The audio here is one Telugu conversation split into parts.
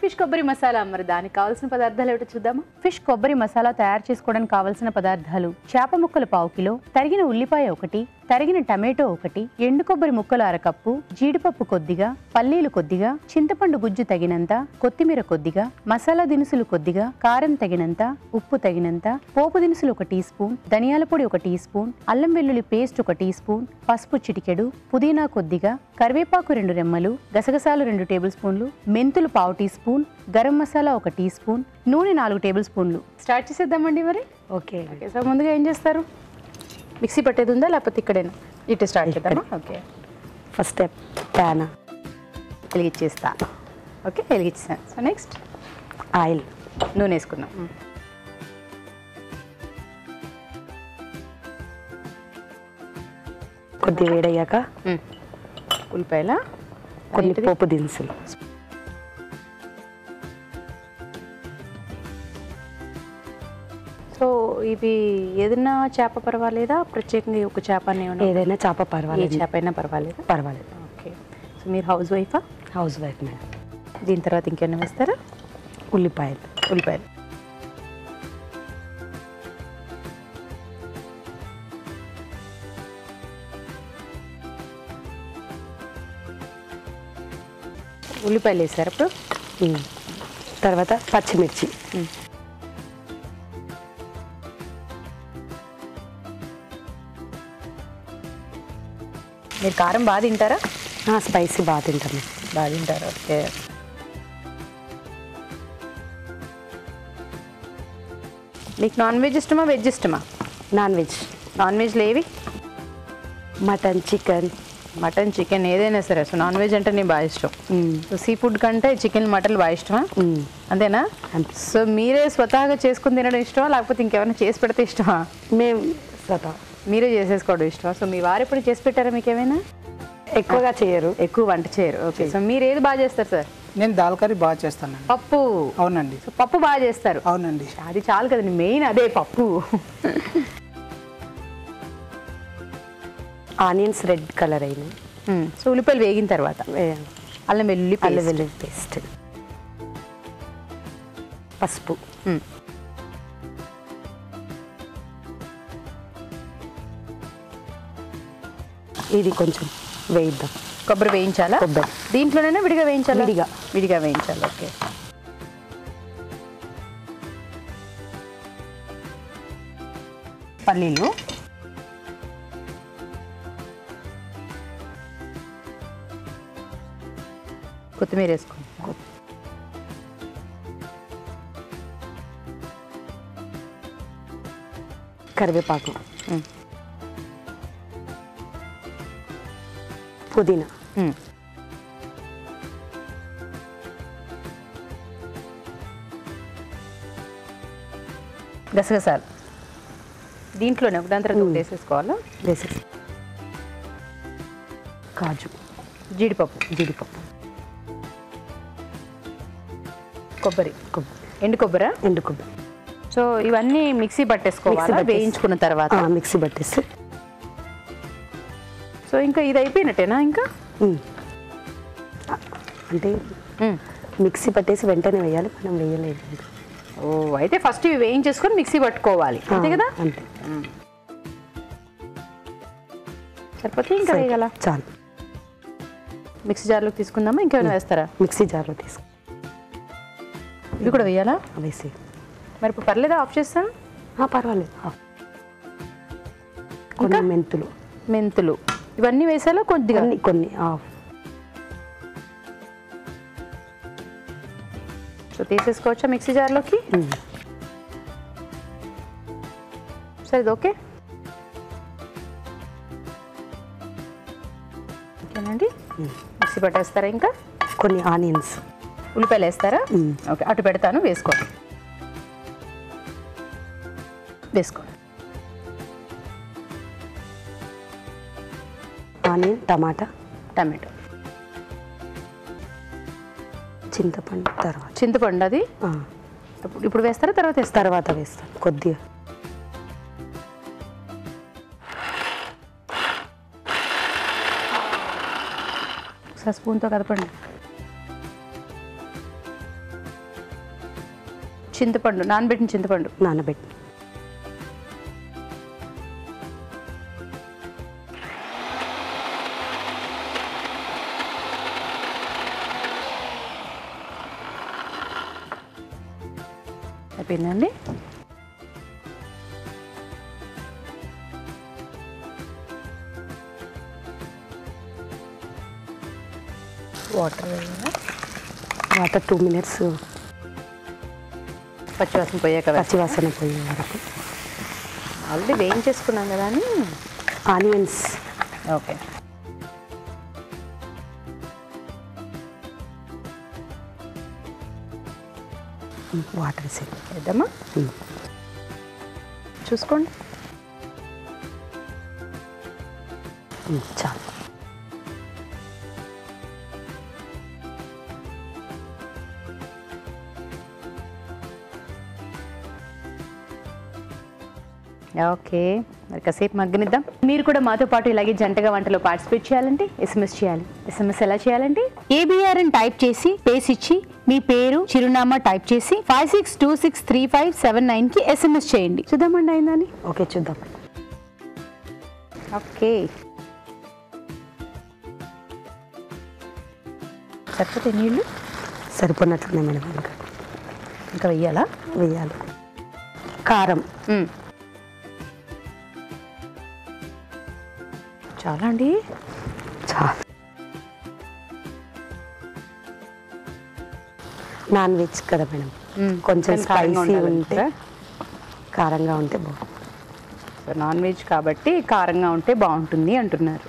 ఫిష్ కొబ్బరి మసాలా. మరి దానికి కావాల్సిన పదార్థాలు ఏమిటో చూద్దామా? ఫిష్ కొబ్బరి మసాలా తయారు చేసుకోవడానికి కావాల్సిన పదార్థాలు చేప ముక్కలు పావు కిలో తరిగిన ఉల్లిపాయ ఒకటి తరిగిన టమాటో ఒకటి ఎండు కొబ్బరి ముక్కలు అరకప్పు జీడిపప్పు కొద్దిగా పల్లీలు కొద్దిగా చింతపండు గుజ్జు తగినంత కొత్తిమీర కొద్దిగా మసాలా దినుసులు కొద్దిగా కారం తగినంత ఉప్పు తగినంత పోపు దినుసులు ఒక టీ స్పూన్ ధనియాల పొడి ఒక టీ స్పూన్ అల్లం వెల్లుల్లి పేస్ట్ ఒక టీ స్పూన్ పసుపు చిటికెడు పుదీనా కొద్దిగా కరివేపాకు రెండు రెమ్మలు గసగసాలు రెండు టేబుల్ స్పూన్లు మెంతులు పావు టీ స్పూన్ గరం మసాలా ఒక టీ స్పూన్ నూనె నాలుగు టేబుల్ స్పూన్లు. స్టార్ట్ చేసేద్దామండి మరి? ఓకే. ఓకే సో ముందుగా ఏం చేస్తారు? మిక్సీ పట్టేది ఉందా లేకపోతే ఇక్కడేనా? ఇటు స్టార్ట్ చేద్దామా? Okay. First step pan. వెలిగించేస్తా. Okay వెలిగించాను సో నెక్స్ట్? ఆయిల్. నూనె వేసుకుందాం. కొద్దిగా వేడయ్యాక. ఉల్లిపాయల? కొన్ని? పోపు దినుసులు. ఇవి ఏదైనా చేప పర్వాలేదా? ప్రత్యేకంగా ఒక చేప? ఏదైనా చేప పర్వాలేదు. చేప అయినా పర్వాలేదా? పర్వాలేదు. ఓకే. సో మీరు హౌస్ వైఫా? House wife madam. దీని తర్వాత ఇంకేమైనా వేస్తారా? ఉల్లిపాయలు. ఉల్లిపాయలు. ఉల్లిపాయలు వేసారు అప్పుడు. తర్వాత పచ్చిమిర్చి. మీరు కారం బాగా తింటారా? స్పైసీ బాగా తింటాను బాగా తింటారు? ఓకే. మీకు నాన్ వెజ్ ఇష్టమా వెజ్ ఇష్టమా? Non veg. నాన్ వెజ్లో ఏవి? Mutton chicken. మటన్ చికెన్ ఏదైనా సరే. సో నాన్ వెజ్ అంటే నేను బాగా ఇష్టం. సో సీ ఫుడ్ కంటే చికెన్ మటన్ బాగా ఇష్టమా? అంతేనా? అంతే. సో మీరే స్వతహాగా చేసుకుని తినడం ఇష్టమా? లేకపోతే ఇంకెవరైనా చేసి పెడితే ఇష్టమా? మేము స్వతహా మీరే చేసేసుకోవడం ఇష్టమా? సో మీ వారు ఎప్పుడు చేసి పెట్టారా మీకు ఏమైనా? ఎక్కువగా చేయరు. ఎక్కువ వంట చేయరు. ఓకే. సో మీరు ఏది బాగా చేస్తారు సార్? నేను దాల్ కర్రీ బాగా చేస్తానండి. పప్పు. అవునండి. సో పప్పు బాగా చేస్తారు. అవునండి. అది చాలు కదండి మెయిన్ అదే పప్పు. ఆనియన్స్ రెడ్ కలర్ అయినాయి. సో ఉల్లిపాయలు వేగిన తర్వాత వేయాలి. అల్లం వెల్లుల్లి అల్లం. వెల్లుల్లి పేస్ట్. పసుపు. ఇది కొంచెం వేయిద్దాం. కొబ్బరి వేయించాలా? కొబ్బరి. దీంట్లోనైనా విడిగా వేయించాలా? విడిగా. విడిగా వేయించాలి? ఓకే. పల్లీలు. కొత్తిమీర వేసుకోండి కరివేపాకు. పుదీనా. గసగసాలు. దీంట్లోనే ఒకదాని తర్వాత ఒకటి వేసేసుకోవాలా? వేసేసి కాజు జీడిపప్పు. జీడిపప్పు. కొబ్బరి. కొబ్బరి. ఎండు కొబ్బరా? ఎండు కొబ్బరి. సో ఇవన్నీ మిక్సీ పట్టేసుకోవాలా? వేయించుకున్న తర్వాత? మిక్సీ పట్టేసి. సో ఇంకా ఇది అయిపోయినట్టేనా ఇంకా. అంటే. మిక్సీ పట్టేసి వెంటనే వేయాలి మనం వేయలేదు. ఓ అయితే ఫస్ట్ ఇవి వేయించేసుకొని మిక్సీ పట్టుకోవాలి. అంతే కదా? అంతే. సరిపోతే ఇంకా వేయగల? చాలు. మిక్సీ జార్లోకి తీసుకుందామా? ఇంకేమైనా వేస్తారా? మిక్సీ జార్లో తీసుకు. ఇవి కూడా వేయాలా? వేసి మరి ఇప్పుడు పర్లేదా? ఆఫ్ చేస్తాను? పర్వాలేదు. మెంతులు. మెంతులు. ఇవన్నీ వేసాలా కొద్దిగా? కొన్ని కొన్ని సో తీసేసుకోవచ్చా మిక్సీ జార్లోకి. సరే ఇది ఓకే. ఓకేనండి. మిక్సీ పట్టేస్తారా ఇంకా? కొన్ని ఆనియన్స్. ఉల్లిపాయలు వేస్తారా. ఓకే అటు పెడతాను వేసుకోండి. వేసుకోండి. ఆనియన్ టమాటా? టమాటో. చింతపండు తర్వాత. చింతపండు అది? ఇప్పుడు- వేస్తారా? తర్వాత వేస్తారా? తర్వాత వేస్తాను కొద్దిగా. ఒకసారి స్పూన్తో కదపండి. చింతపండు నానబెట్టిన చింతపండు. నానబెట్టి అయిపోయిందండి. Water water two minutes. పచ్చివాసన పోయాక. పచ్చివాసన పోయే వరకు. ఆల్రెడీ వేయించేసుకున్నాం కదా అని? ఆనియన్స్. ఓకే. వాటర్ వేద్దామా ఉమ్. చూసుకోండి. చాలు. ఓకే. మరి కాసేపు మగ్గనిద్దాం. మీరు కూడా మాతో పాటు ఇలాగే జంటగా వంటలో పార్టిసిపేట్ చేయాలంటే ఎస్ఎంఎస్ చేయాలి. ఎస్ఎంఎస్ ఎలా చేయాలంటే ఏబిఆర్ అని టైప్ చేసి పేస్ ఇచ్చి మీ పేరు చిరునామా టైప్ చేసి five six two six three five seven నైన్కి ఎస్ఎంఎస్ చేయండి. చూద్దామండి అయిందని? ఓకే చూద్దాం. ఓకే. సరిపోతే నీళ్ళు? సరిపోయినట్లున్నాయి మేడం ఇంకా. ఇంకా వెయ్యాలా? వేయాలి కారం. చాలా అండి. చాలు. నాన్ వెజ్ కదా మేడం. కొంచెం స్పైసీ ఉంటే? కారంగా ఉంటే బాగుంది సో నాన్ వెజ్ కాబట్టి కారంగా ఉంటే బాగుంటుంది అంటున్నారు.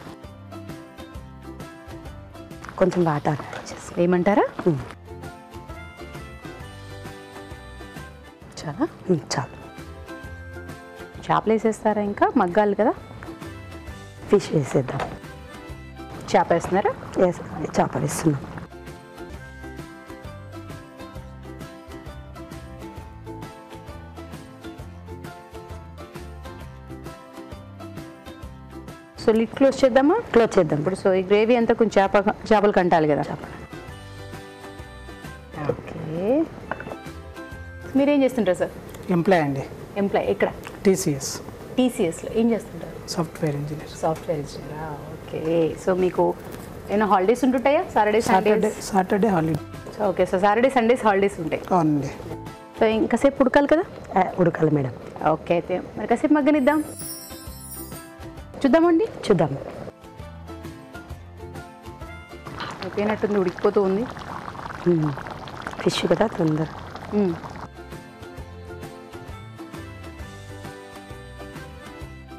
కొంచెం వాటర్ ఏమంటారా. చాలా? చాలు. చేపలు వేసేస్తారా ఇంకా? మగ్గాలి కదా? ఫిష్ వేసేద్దాం. చేప వేస్తున్నారా వేసి చేప వేస్తున్నాం సో లిడ్ క్లోజ్ చేద్దామా? క్లోజ్ చేద్దాం. ఇప్పుడు సో ఈ గ్రేవీ అంతా కొంచెం చేప చేపలు కంటాలి కదా. ఓకే. మీరేం చేస్తుంటారు సార్? ఎంప్లాయ్ అండి. ఎంప్లాయ్ ఇక్కడ టీసీఎస్ టీసీఎస్లో ఏం చేస్తుంటారు? సాఫ్ట్వేర్ ఇంజనీర్ సాఫ్ట్వేర్ ఇంజనీరా ఓకే సో మీకు ఏమైనా holidays ఉంటుంటాయా? Saturday Saturday Saturday holiday okay so Saturday Sundays holidays ఉంటాయి. అవునండి సో ఇంకాసేపు ఉడకాలి కదా? ఉడకాలి మేడం. ఓకే అయితే మరి కాసేపు మగ్గనిద్దాం. చూద్దామండి? చూద్దాం. అయిపోయినట్టుంది ఉడికిపోతూ ఉంది. ఫిష్ కదా తొందర.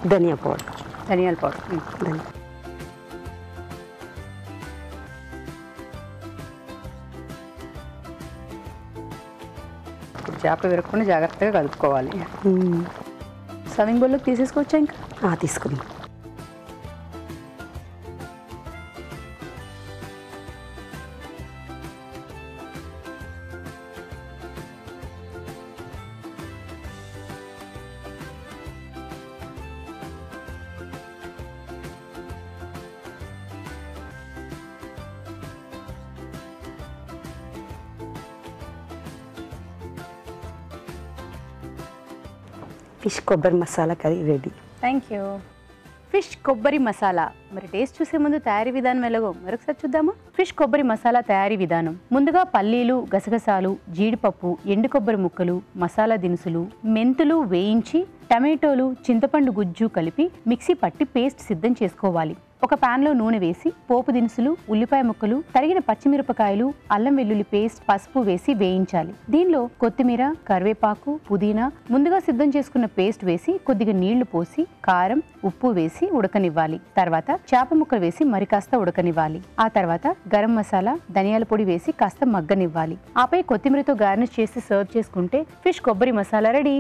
ధనియా పౌడర్. ధనియాల పౌడర్. ధనియా. చేప విరగకుండా జాగ్రత్తగా కలుపుకోవాలి. ఉమ్, సర్వింగ్ బౌల్లోకి తీసేసుకోవచ్చా ఇంకా? ఆ, తీసుకుందాం. ఫిష్ కొబ్బరి masala curry ready. Thank you fish కొబ్బరి మసాలా. మరి టేస్ట్ చూసే ముందు తయారీ విధానం ఎలాగో మరొకసారి చూద్దామా? ఫిష్ కొబ్బరి మసాలా తయారీ విధానం. ముందుగా పల్లీలు గసగసాలు జీడిపప్పు ఎండు కొబ్బరి ముక్కలు మసాలా దినుసులు మెంతులు వేయించి టమాటోలు చింతపండు గుజ్జు కలిపి మిక్సీ పట్టి పేస్ట్ సిద్ధం చేసుకోవాలి. ఒక ప్యాన్లో నూనె వేసి పోపు దినుసులు ఉల్లిపాయ ముక్కలు తరిగిన పచ్చిమిరపకాయలు అల్లం వెల్లుల్లి పేస్ట్ పసుపు వేసి వేయించాలి. దీనిలో కొత్తిమీర కరివేపాకు పుదీనా ముందుగా సిద్ధం చేసుకున్న పేస్ట్ వేసి కొద్దిగా నీళ్ళు పోసి కారం ఉప్పు వేసి ఉడకనివ్వాలి. తర్వాత చేప ముక్కలు వేసి మరి కాస్త ఉడకనివ్వాలి. ఆ తర్వాత గరం మసాలా ధనియాల పొడి వేసి కాస్త మగ్గనివ్వాలి. ఆపై కొత్తిమీరతో గార్నిష్ చేసి సర్వ్ చేసుకుంటే ఫిష్ కొబ్బరి మసాలా రెడీ.